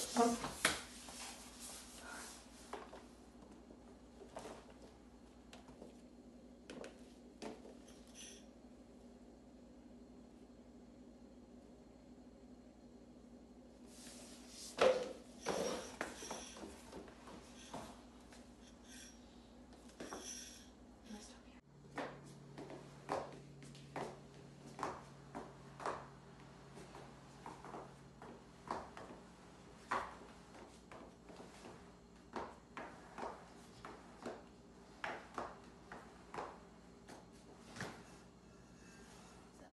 Huh?